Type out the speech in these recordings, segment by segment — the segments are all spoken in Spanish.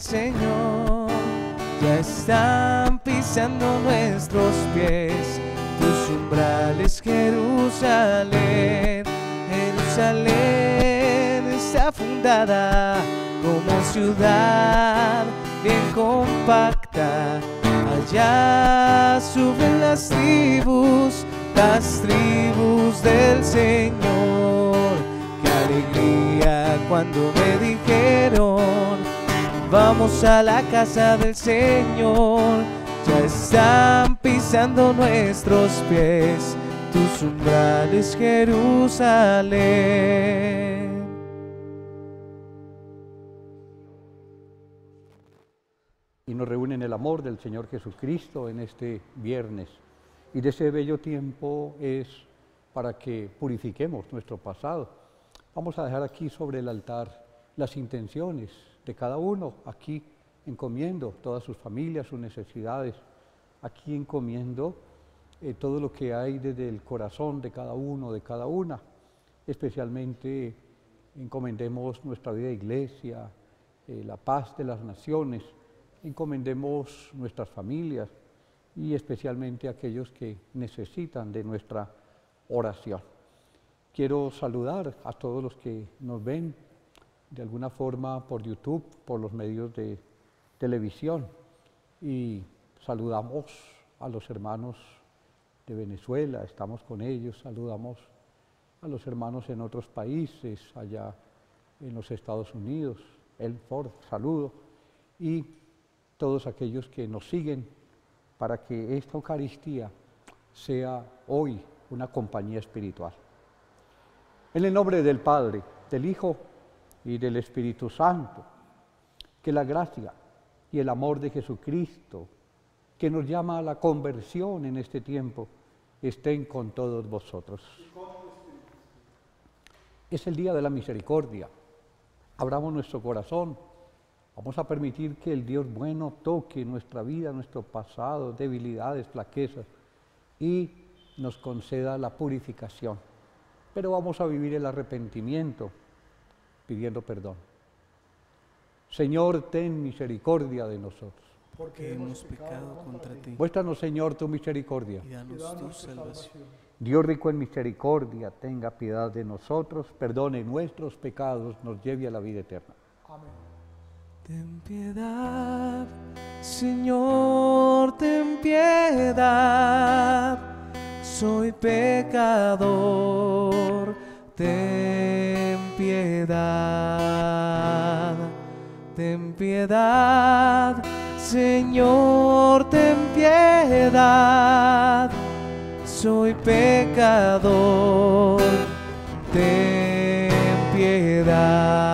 Señor. Ya están pisando nuestros pies tus umbrales, Jerusalén. Jerusalén está fundada como ciudad bien compacta. Allá suben las tribus, las tribus del Señor. Qué alegría cuando me vamos a la casa del Señor. Ya están pisando nuestros pies, tus umbrales, Jerusalén. y nos reúnen el amor del Señor Jesucristo en este viernes. Y de ese bello tiempo es para que purifiquemos nuestro pasado. Vamos a dejar aquí sobre el altar las intenciones de cada uno, aquí encomiendo todas sus familias, sus necesidades, aquí encomiendo eh, todo lo que hay desde el corazón de cada uno, de cada una, especialmente encomendemos nuestra vida iglesia, eh, la paz de las naciones, encomendemos nuestras familias y especialmente aquellos que necesitan de nuestra oración. Quiero saludar a todos los que nos ven de alguna forma por YouTube, por los medios de televisión y saludamos a los hermanos de Venezuela, estamos con ellos, saludamos a los hermanos en otros países, allá en los Estados Unidos, el Ford, saludo, y todos aquellos que nos siguen para que esta Eucaristía sea hoy una compañía espiritual. En el nombre del Padre, del Hijo y del Espíritu Santo, que la gracia y el amor de Jesucristo, que nos llama a la conversión en este tiempo, estén con todos vosotros. Es el día de la misericordia. Abramos nuestro corazón Vamos a permitir que el Dios bueno toque nuestra vida, nuestro pasado, debilidades, flaquezas y nos conceda la purificación. Pero vamos a vivir el arrepentimiento pidiendo perdón. Señor, ten misericordia de nosotros. Porque hemos pecado contra ti. Muéstranos, Señor, tu misericordia. Y danos tu salvación. Dios rico en misericordia, tenga piedad de nosotros, perdone nuestros pecados, nos lleve a la vida eterna. Amén. Ten piedad, Señor, ten piedad. Soy pecador, ten piedad. Ten piedad, Señor, ten piedad. Soy pecador, ten piedad.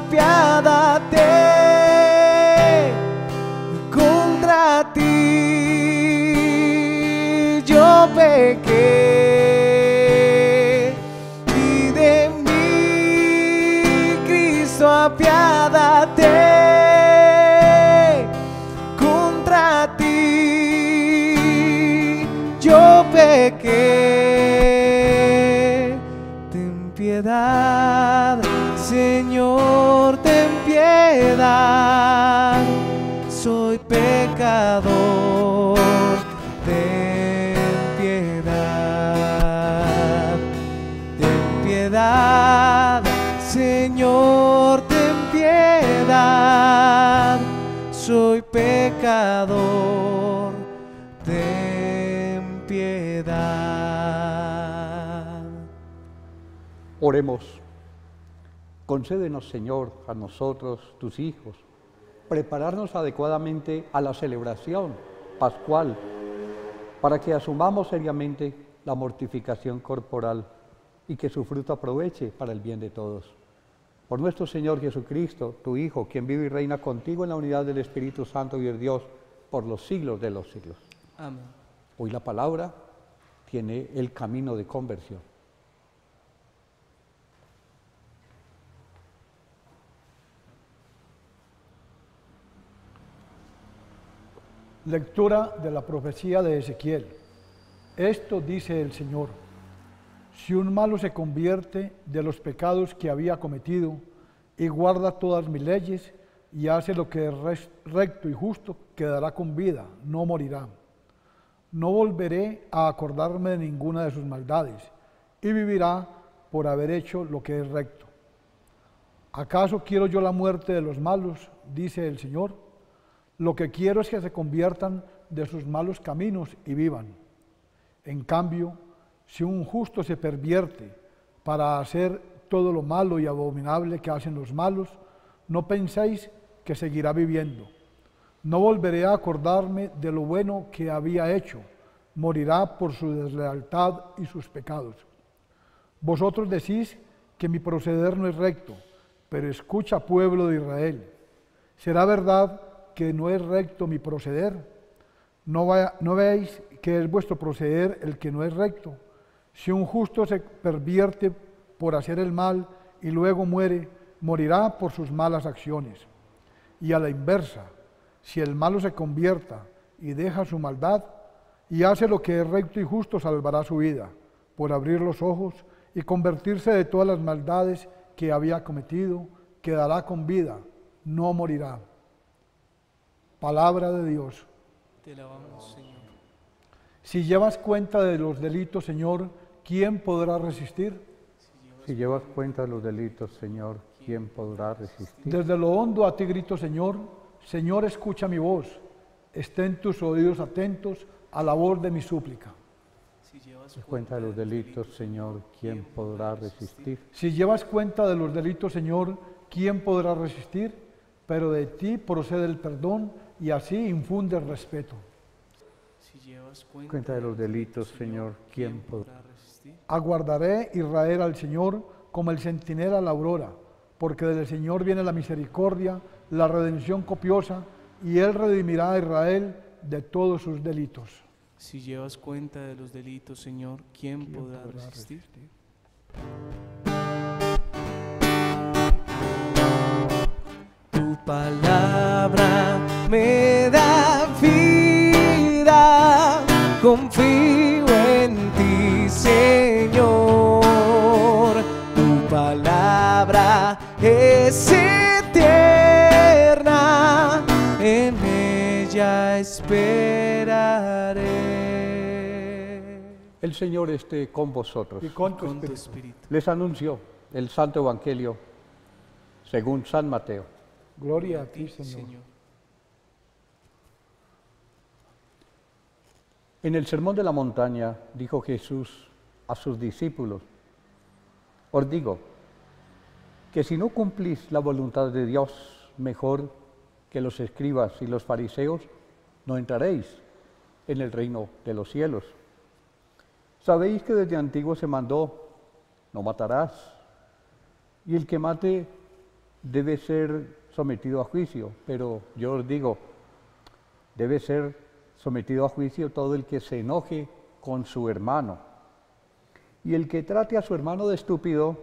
apiádate contra pequé y de mí, Cristo, apiádate contra ti. Yo pequé, ten piedad. Señor, ten piedad, soy pecador, piedad. Oremos. Concédenos, Señor, a nosotros, tus hijos, prepararnos adecuadamente a la celebración pascual, para que asumamos seriamente la mortificación corporal y que su fruto aproveche para el bien de todos. Por nuestro Señor Jesucristo, tu Hijo, quien vive y reina contigo en la unidad del Espíritu Santo y el Dios, por los siglos de los siglos. Amén. Hoy la palabra tiene el camino de conversión. Lectura de la profecía de Ezequiel. Esto dice el Señor. Si un malo se convierte de los pecados que había cometido y guarda todas mis leyes y hace lo que es recto y justo, quedará con vida, no morirá. No volveré a acordarme de ninguna de sus maldades y vivirá por haber hecho lo que es recto. ¿Acaso quiero yo la muerte de los malos? dice el Señor. Lo que quiero es que se conviertan de sus malos caminos y vivan. En cambio, si un justo se pervierte para hacer todo lo malo y abominable que hacen los malos, no penséis que seguirá viviendo. No volveré a acordarme de lo bueno que había hecho. Morirá por su deslealtad y sus pecados. Vosotros decís que mi proceder no es recto, pero escucha pueblo de Israel. ¿Será verdad que no es recto mi proceder? ¿No, ¿No veis que es vuestro proceder el que no es recto? Si un justo se pervierte por hacer el mal y luego muere, morirá por sus malas acciones. Y a la inversa, si el malo se convierta y deja su maldad y hace lo que es recto y justo, salvará su vida por abrir los ojos y convertirse de todas las maldades que había cometido, quedará con vida, no morirá. Palabra de Dios. Te Señor. Si llevas cuenta de los delitos, Señor, ¿quién podrá resistir? Si llevas cuenta de los delitos, Señor, ¿quién podrá resistir? Desde lo hondo a ti grito, Señor, Señor, escucha mi voz. Estén tus oídos atentos a la voz de mi súplica. Si llevas cuenta de los delitos, Señor, ¿quién podrá resistir? Si llevas cuenta de los delitos, Señor, ¿quién podrá resistir? Pero de ti procede el perdón y así infunde el respeto. Si llevas cuenta, Cuenta de los delitos, Señor, ¿quién podrá? podrá resistir? Aguardaré Israel al Señor como el centinela a la aurora, porque del Señor viene la misericordia, la redención copiosa, y Él redimirá a Israel de todos sus delitos. Si llevas cuenta de los delitos, Señor, ¿quién, podrá, resistir? Tu palabra me da confío en ti, Señor. Tu palabra es eterna, en ella esperaré. El Señor esté con vosotros. Y con tu Con tu espíritu. espíritu. Les anuncio el Santo Evangelio según San Mateo. Gloria a ti, Señor. Señor. En el Sermón de la Montaña dijo Jesús a sus discípulos, os digo que si no cumplís la voluntad de Dios mejor que los escribas y los fariseos, no entraréis en el reino de los cielos. Sabéis que desde antiguo se mandó, no matarás, y el que mate debe ser sometido a juicio, pero yo os digo, debe ser sometido a juicio todo el que se enoje con su hermano. Y el que trate a su hermano de estúpido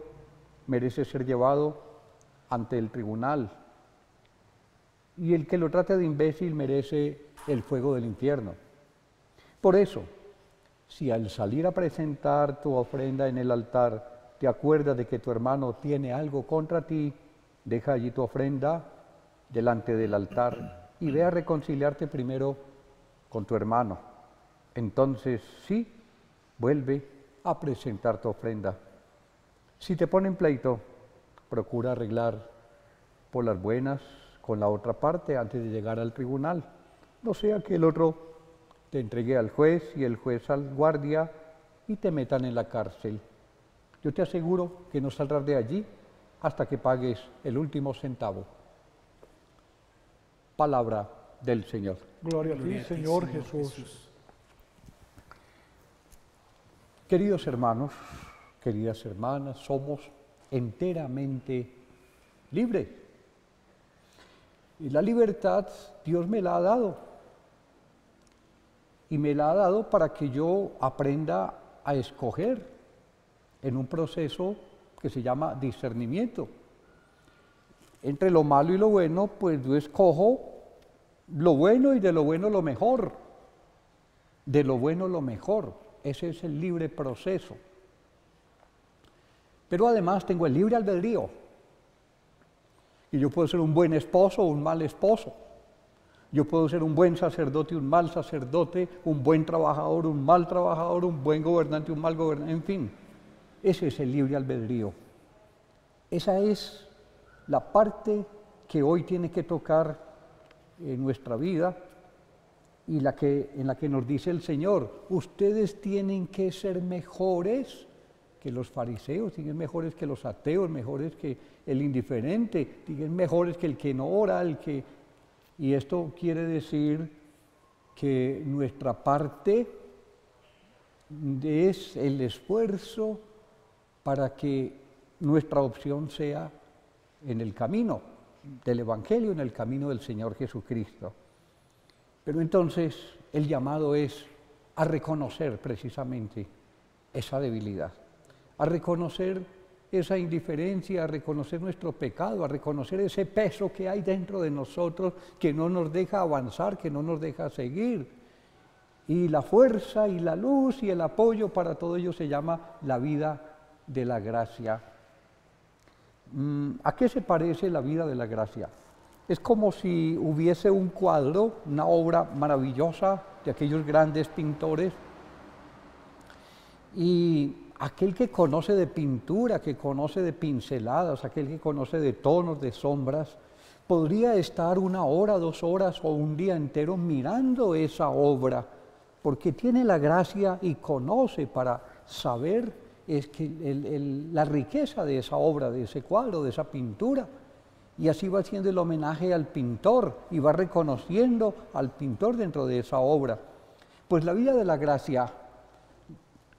merece ser llevado ante el tribunal. Y el que lo trate de imbécil merece el fuego del infierno. Por eso, si al salir a presentar tu ofrenda en el altar te acuerdas de que tu hermano tiene algo contra ti, deja allí tu ofrenda delante del altar y ve a reconciliarte primero con tu hermano. Entonces sí, vuelve a presentar tu ofrenda. Si te ponen pleito, procura arreglar por las buenas con la otra parte antes de llegar al tribunal. No sea que el otro te entregue al juez y el juez al guardia y te metan en la cárcel. Yo te aseguro que no saldrás de allí hasta que pagues el último centavo. Palabra del Señor. Gloria a ti, Señor Jesús. Queridos hermanos, queridas hermanas, somos enteramente libres. Y la libertad Dios me la ha dado. Y me la ha dado para que yo aprenda a escoger en un proceso que se llama discernimiento. Entre lo malo y lo bueno, pues yo escojo lo bueno y de lo bueno lo mejor. De lo bueno lo mejor. Ese es el libre proceso. Pero además tengo el libre albedrío. Y yo puedo ser un buen esposo o un mal esposo. Yo puedo ser un buen sacerdote, un mal sacerdote, un buen trabajador, un mal trabajador, un buen gobernante, un mal gobernante, en fin. Ese es el libre albedrío. Esa es la parte que hoy tiene que tocar en nuestra vida y la que, en la que nos dice el Señor, ustedes tienen que ser mejores que los fariseos, tienen mejores que los ateos, mejores que el indiferente, tienen mejores que el que no ora, el que y esto quiere decir que nuestra parte es el esfuerzo para que nuestra opción sea en el camino del Evangelio, en el camino del Señor Jesucristo. Pero entonces el llamado es a reconocer precisamente esa debilidad, a reconocer esa indiferencia, a reconocer nuestro pecado, a reconocer ese peso que hay dentro de nosotros que no nos deja avanzar, que no nos deja seguir. Y la fuerza y la luz y el apoyo para todo ello se llama la vida de la gracia. Mm, ¿A qué se parece la vida de la gracia? Es como si hubiese un cuadro, una obra maravillosa de aquellos grandes pintores y aquel que conoce de pintura, que conoce de pinceladas, aquel que conoce de tonos, de sombras, podría estar una hora, dos horas o un día entero mirando esa obra, porque tiene la gracia y conoce para saber es que la riqueza de esa obra, de ese cuadro, de esa pintura. Y así va haciendo el homenaje al pintor y va reconociendo al pintor dentro de esa obra. Pues la vida de la gracia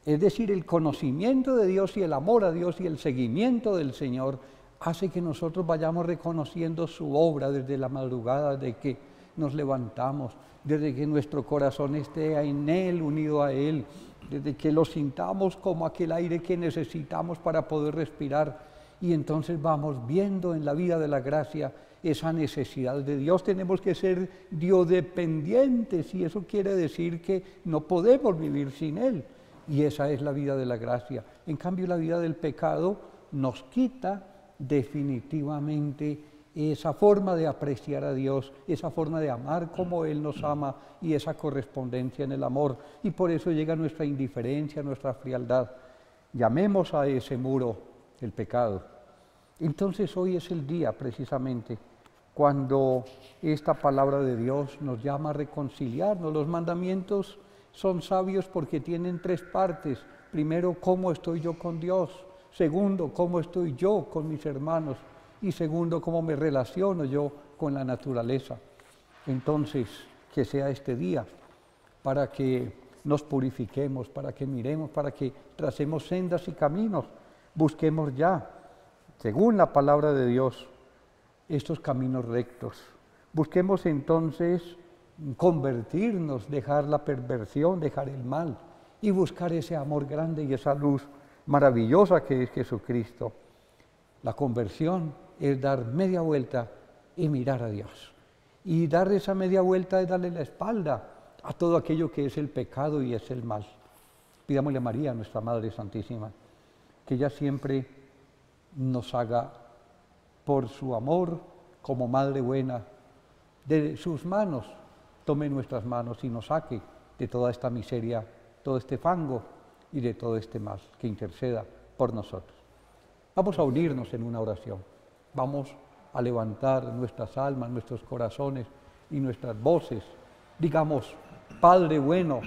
es decir, el conocimiento de Dios y el amor a Dios y el seguimiento del Señor hace que nosotros vayamos reconociendo su obra desde la madrugada, de que nos levantamos, desde que nuestro corazón esté en Él, unido a Él, desde que lo sintamos como aquel aire que necesitamos para poder respirar. Y entonces vamos viendo en la vida de la gracia esa necesidad de Dios. Tenemos que ser Dios dependientes y eso quiere decir que no podemos vivir sin Él y esa es la vida de la gracia. En cambio, la vida del pecado nos quita definitivamente esa forma de apreciar a Dios, esa forma de amar como Él nos ama y esa correspondencia en el amor. Y por eso llega nuestra indiferencia, nuestra frialdad. Llamemos a ese muro el pecado. Entonces hoy es el día precisamente cuando esta palabra de Dios nos llama a reconciliarnos. Los mandamientos son sabios porque tienen tres partes. Primero, cómo estoy yo con Dios. Segundo, cómo estoy yo con mis hermanos. Y segundo, cómo me relaciono yo con la naturaleza. Entonces, que sea este día para que nos purifiquemos, para que miremos, para que tracemos sendas y caminos. Busquemos ya, según la palabra de Dios, estos caminos rectos. Busquemos entonces convertirnos, dejar la perversión, dejar el mal y buscar ese amor grande y esa luz maravillosa que es Jesucristo. La conversión es dar media vuelta y mirar a Dios. Y dar esa media vuelta es darle la espalda a todo aquello que es el pecado y es el mal. Pidámosle a María, nuestra Madre Santísima, que ella siempre nos haga por su amor como Madre buena, de sus manos tome nuestras manos y nos saque de toda esta miseria, todo este fango y de todo este mal, que interceda por nosotros. Vamos a unirnos en una oración, vamos a levantar nuestras almas, nuestros corazones y nuestras voces. Digamos, Padre bueno,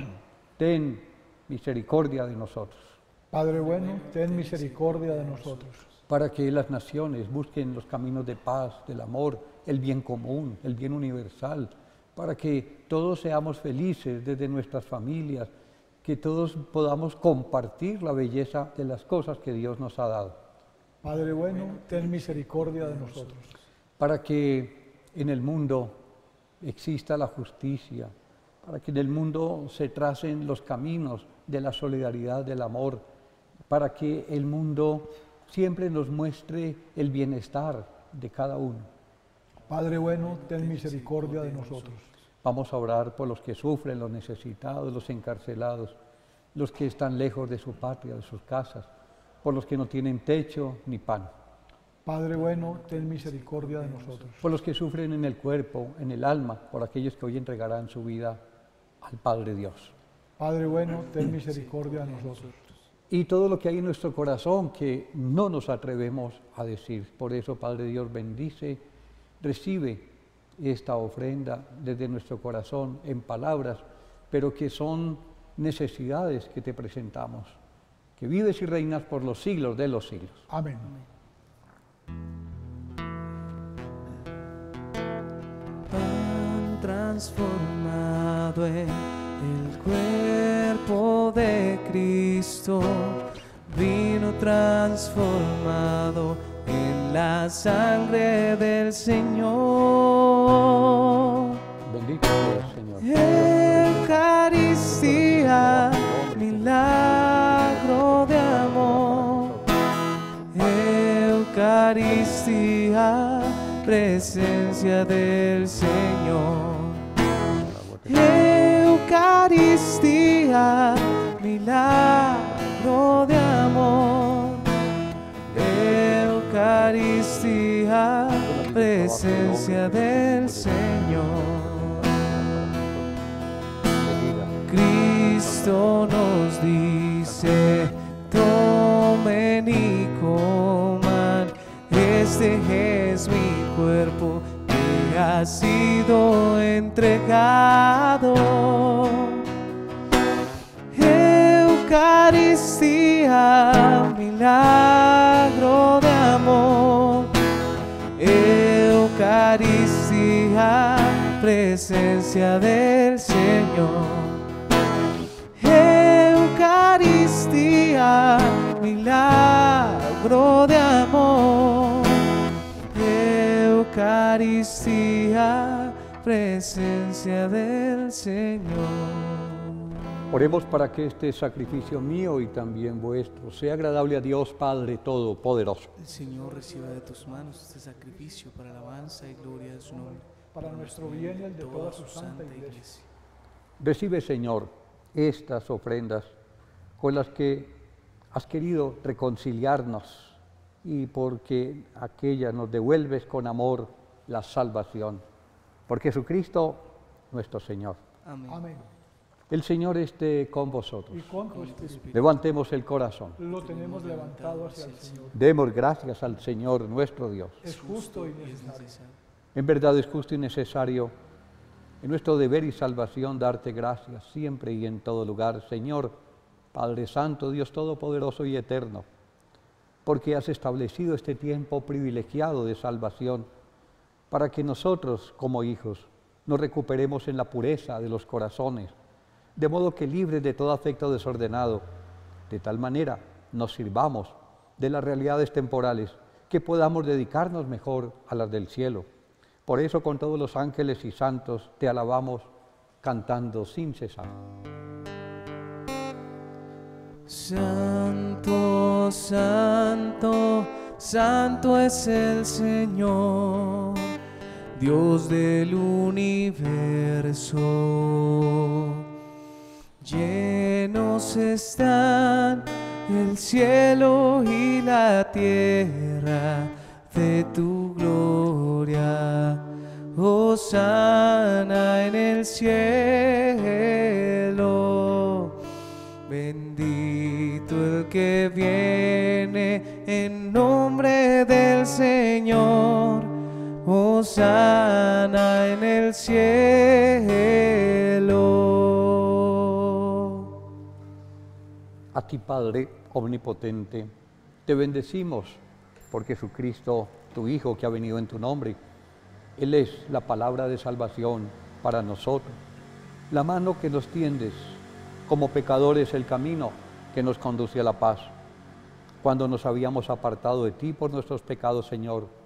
ten misericordia de nosotros. Padre bueno, ten misericordia de nosotros. Para que las naciones busquen los caminos de paz, del amor, el bien común, el bien universal, para que todos seamos felices desde nuestras familias, que todos podamos compartir la belleza de las cosas que Dios nos ha dado. Padre bueno, ten misericordia de nosotros. Para que en el mundo exista la justicia, para que en el mundo se tracen los caminos de la solidaridad, del amor, para que el mundo siempre nos muestre el bienestar de cada uno. Padre bueno, ten misericordia de nosotros. Vamos a orar por los que sufren, los necesitados, los encarcelados, los que están lejos de su patria, de sus casas, por los que no tienen techo ni pan. Padre bueno, ten misericordia de nosotros. Por los que sufren en el cuerpo, en el alma, por aquellos que hoy entregarán su vida al Padre Dios. Padre bueno, ten misericordia de nosotros. Y todo lo que hay en nuestro corazón que no nos atrevemos a decir. Por eso, Padre Dios, bendice, recibe esta ofrenda desde nuestro corazón en palabras, pero que son necesidades que te presentamos, que vives y reinas por los siglos de los siglos. Amén. Pan transformado en el cuerpo de Cristo, vino transformado en la sangre del Señor. Bendito seas, Señor. Eucaristía, milagro Eucaristía, presencia del Señor. Eucaristía, milagro de amor. Eucaristía, presencia del Señor. Cristo nos dice, es mi cuerpo que ha sido entregado. Eucaristía, milagro de amor. Eucaristía, presencia del Señor. Eucaristía, milagro de amor. Eucaristía, presencia del Señor. Oremos para que este sacrificio mío y también vuestro sea agradable a Dios Padre Todopoderoso. El Señor reciba de tus manos este sacrificio para alabanza y gloria de su nombre. Para nuestro bien y el de toda su santa iglesia. Recibe, Señor, estas ofrendas con las que has querido reconciliarnos y porque aquella nos devuelves con amor la salvación. Por Jesucristo nuestro Señor. Amén. Amén. El Señor esté con vosotros. Y con tu espíritu. Levantemos el corazón. Lo tenemos levantado hacia el Señor. Demos gracias al Señor nuestro Dios. Es justo y Y es necesario. necesario. En verdad es justo y necesario en nuestro deber y salvación darte gracias siempre y en todo lugar, Señor, Padre Santo, Dios Todopoderoso y Eterno, porque has establecido este tiempo privilegiado de salvación para que nosotros, como hijos, nos recuperemos en la pureza de los corazones, de modo que libres de todo afecto desordenado, de tal manera nos sirvamos de las realidades temporales, que podamos dedicarnos mejor a las del cielo. Por eso con todos los ángeles y santos te alabamos cantando sin cesar. Santo, santo, santo es el Señor, Dios del universo. Llenos están el cielo y la tierra de tu gloria. Hosana en el cielo. Bendito el que viene en nombre del Señor. Hosana en el cielo. A ti, Padre Omnipotente, te bendecimos por Jesucristo, tu Hijo, que ha venido en tu nombre. Él es la palabra de salvación para nosotros, la mano que nos tiendes como pecadores, el camino que nos conduce a la paz. Cuando nos habíamos apartado de ti por nuestros pecados, Señor,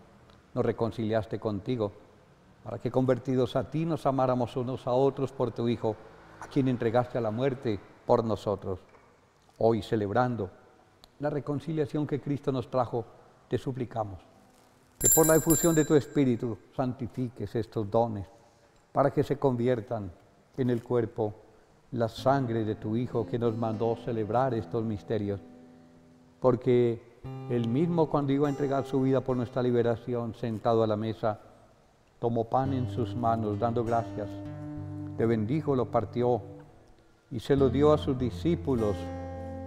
nos reconciliaste contigo, para que convertidos a ti nos amáramos unos a otros por tu Hijo, a quien entregaste a la muerte por nosotros. Hoy celebrando la reconciliación que Cristo nos trajo, te suplicamos que por la difusión de tu Espíritu santifiques estos dones para que se conviertan en el cuerpo, la sangre de tu Hijo que nos mandó celebrar estos misterios. Porque el mismo cuando iba a entregar su vida por nuestra liberación, sentado a la mesa, tomó pan en sus manos, dando gracias, le bendijo, lo partió y se lo dio a sus discípulos,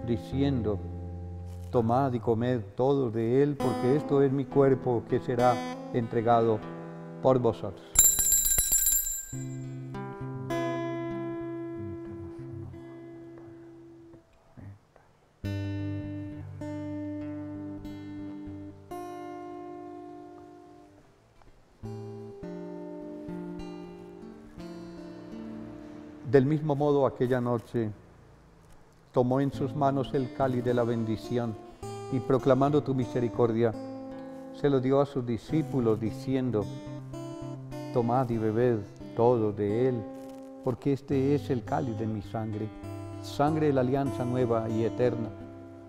diciendo, tomad y comed todos de él, porque esto es mi cuerpo que será entregado por vosotros. Del mismo modo aquella noche tomó en sus manos el cáliz de la bendición y proclamando tu misericordia, se lo dio a sus discípulos diciendo, tomad y bebed todo de él, porque este es el cáliz de mi sangre, sangre de la alianza nueva y eterna,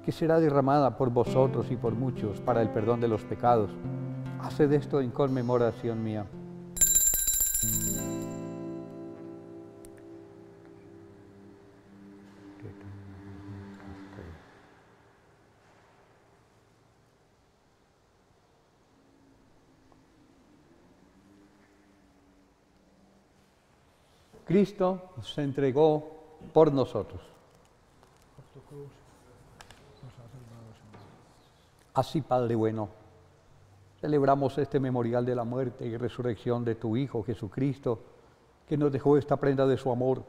que será derramada por vosotros y por muchos para el perdón de los pecados. Haced esto en conmemoración mía. Cristo se entregó por nosotros. Así, Padre bueno, celebramos este memorial de la muerte y resurrección de tu Hijo Jesucristo, que nos dejó esta prenda de su amor.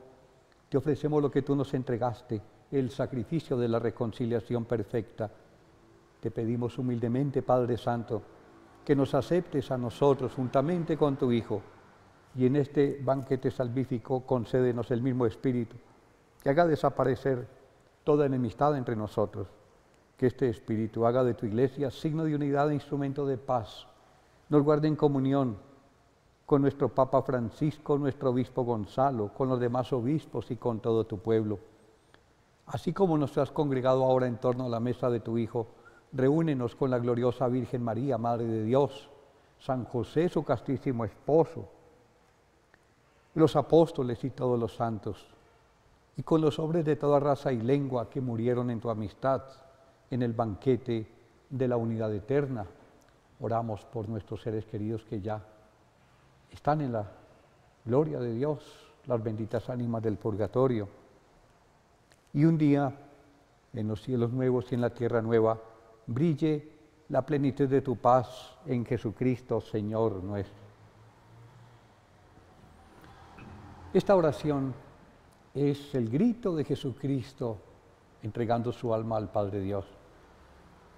Te ofrecemos lo que tú nos entregaste, el sacrificio de la reconciliación perfecta. Te pedimos humildemente, Padre Santo, que nos aceptes a nosotros juntamente con tu Hijo y en este banquete salvífico concédenos el mismo Espíritu, que haga desaparecer toda enemistad entre nosotros, que este Espíritu haga de tu iglesia signo de unidad e instrumento de paz, nos guarde en comunión con nuestro Papa Francisco, nuestro Obispo Gonzalo, con los demás obispos y con todo tu pueblo. Así como nos has congregado ahora en torno a la mesa de tu Hijo, reúnenos con la gloriosa Virgen María, Madre de Dios, San José, su castísimo esposo, los apóstoles y todos los santos, y con los hombres de toda raza y lengua que murieron en tu amistad en el banquete de la unidad eterna. Oramos por nuestros seres queridos que ya están en la gloria de Dios, las benditas ánimas del purgatorio. Y un día, en los cielos nuevos y en la tierra nueva, brille la plenitud de tu paz en Jesucristo, Señor nuestro. Esta oración es el grito de Jesucristo entregando su alma al Padre Dios.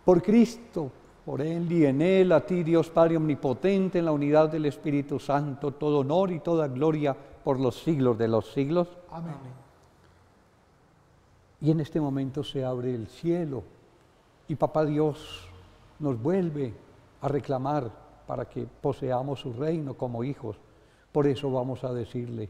Por Cristo, por Él y en Él, a ti Dios Padre Omnipotente, en la unidad del Espíritu Santo, todo honor y toda gloria por los siglos de los siglos. Amén. Y en este momento se abre el cielo y Papá Dios nos vuelve a reclamar para que poseamos su reino como hijos. Por eso vamos a decirle,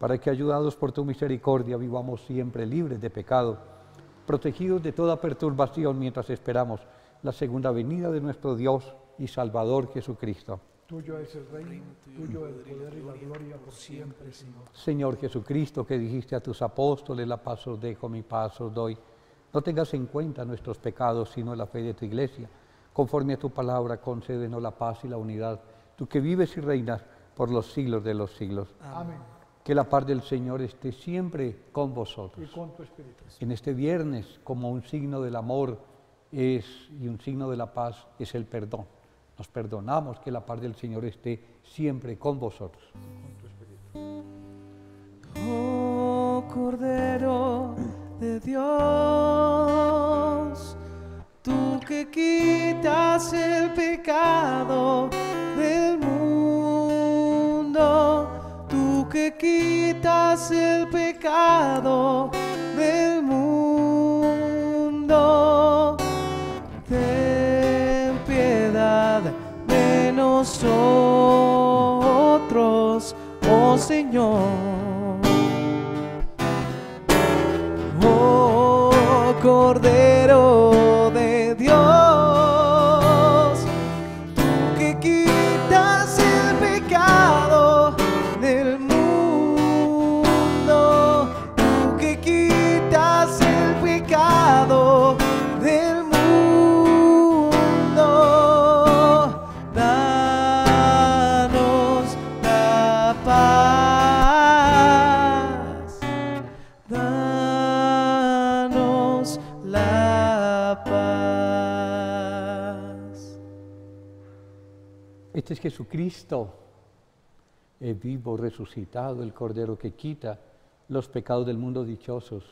para que ayudados por tu misericordia vivamos siempre libres de pecado, protegidos de toda perturbación mientras esperamos la segunda venida de nuestro Dios y Salvador Jesucristo. Tuyo es el reino, tuyo el poder y la gloria por siempre, Señor. Señor Jesucristo, que dijiste a tus apóstoles, la paz os dejo, mi paz os doy. No tengas en cuenta nuestros pecados, sino la fe de tu iglesia. Conforme a tu palabra, concédenos la paz y la unidad. Tú que vives y reinas por los siglos de los siglos. Amén. Que la paz del Señor esté siempre con vosotros. Y con tu espíritu. En este viernes, como un signo del amor es, y un signo de la paz, es el perdón. Nos perdonamos, que la paz del Señor esté siempre con vosotros. Oh Cordero de Dios, tú que quitas el pecado del mundo, que quitas el pecado del mundo, ten piedad de nosotros, oh Señor. Oh Cordero Este es Jesucristo, el vivo, resucitado, el Cordero que quita los pecados del mundo dichosos.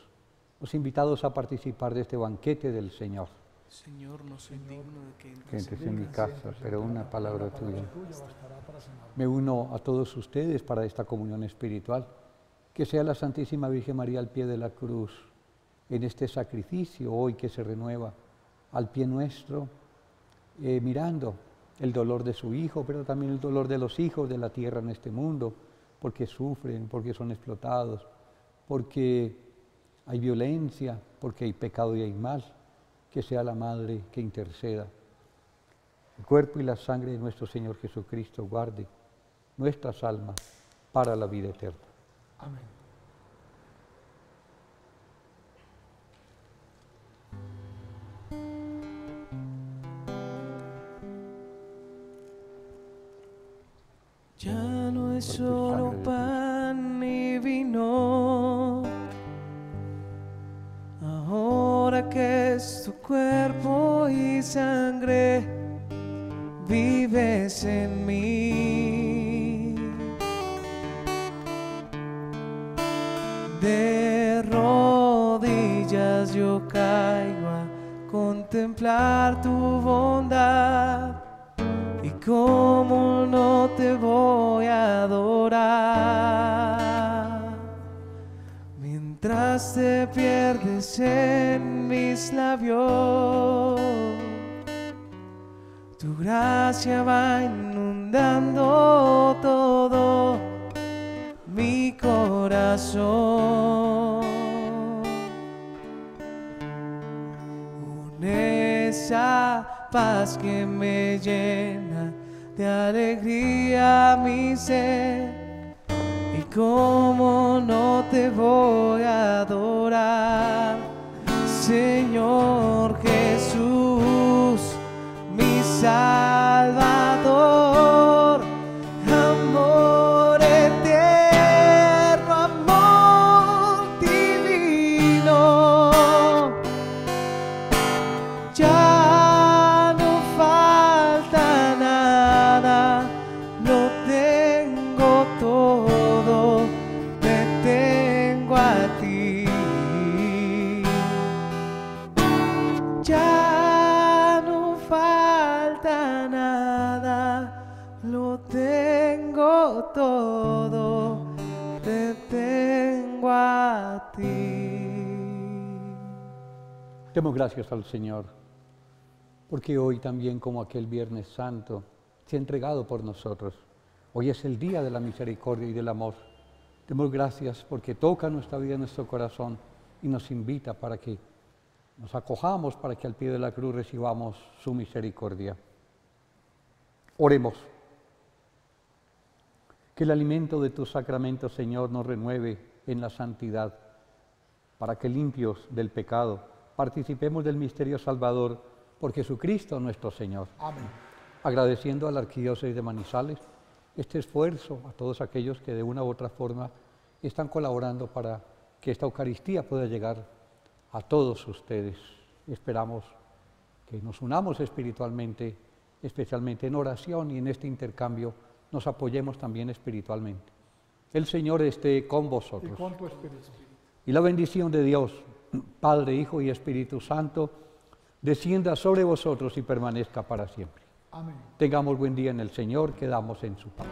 Los invitados a participar de este banquete del Señor. Señor, no soy digno de que entres en mi casa, pero una palabra tuya. Me uno a todos ustedes para esta comunión espiritual. Que sea la Santísima Virgen María al pie de la cruz, en este sacrificio hoy que se renueva al pie nuestro, eh, mirando el dolor de su Hijo, pero también el dolor de los hijos de la tierra en este mundo, porque sufren, porque son explotados, porque hay violencia, porque hay pecado y hay mal. Que sea la Madre que interceda. El cuerpo y la sangre de nuestro Señor Jesucristo guarde nuestras almas para la vida eterna. Amén. Ya no es solo pan ni vino. Ahora que es tu cuerpo y sangre, vives en mí. De rodillas yo caigo a contemplar tu bondad. Y cómo no te voy a adorar mientras te pierdes en mis labios. Tu gracia va inundando todo mi corazón. Con esa paz que me llena de alegría mi ser. Y cómo no te voy a adorar, Señor Jesús, mi. Gracias al Señor, porque hoy también como aquel Viernes Santo se ha entregado por nosotros. Hoy es el día de la misericordia y del amor. Demos gracias porque toca nuestra vida, nuestro corazón y nos invita para que nos acojamos, para que al pie de la cruz recibamos su misericordia. Oremos. Que el alimento de tus sacramentos, Señor, nos renueve en la santidad, para que limpios del pecado participemos del misterio salvador por Jesucristo nuestro Señor. Amén. Agradeciendo a la Arquidiócesis de Manizales este esfuerzo, a todos aquellos que de una u otra forma están colaborando para que esta Eucaristía pueda llegar a todos ustedes. Esperamos que nos unamos espiritualmente, especialmente en oración y en este intercambio nos apoyemos también espiritualmente. El Señor esté con Y vosotros. con tu espíritu. Y la bendición de Dios, Padre, Hijo y Espíritu Santo, descienda sobre vosotros y permanezca para siempre. Amén. Tengamos buen día en el Señor, quedamos en su paz.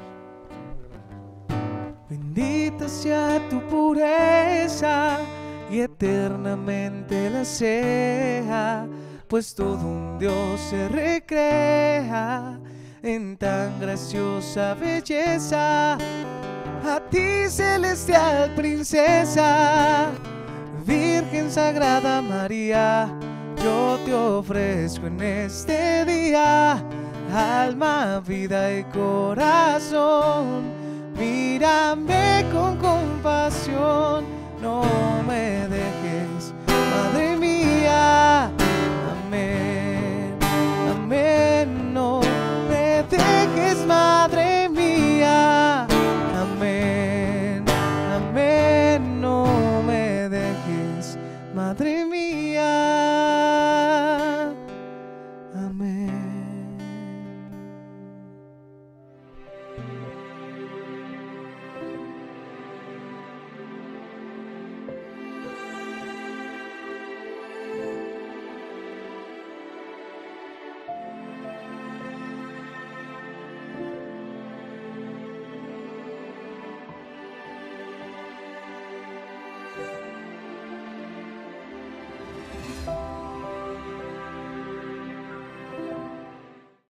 Bendita sea tu pureza y eternamente la sea, pues todo un Dios se recrea en tan graciosa belleza. A ti celestial princesa, Virgen Sagrada María, yo te ofrezco en este día alma, vida y corazón. Mírame con compasión, no me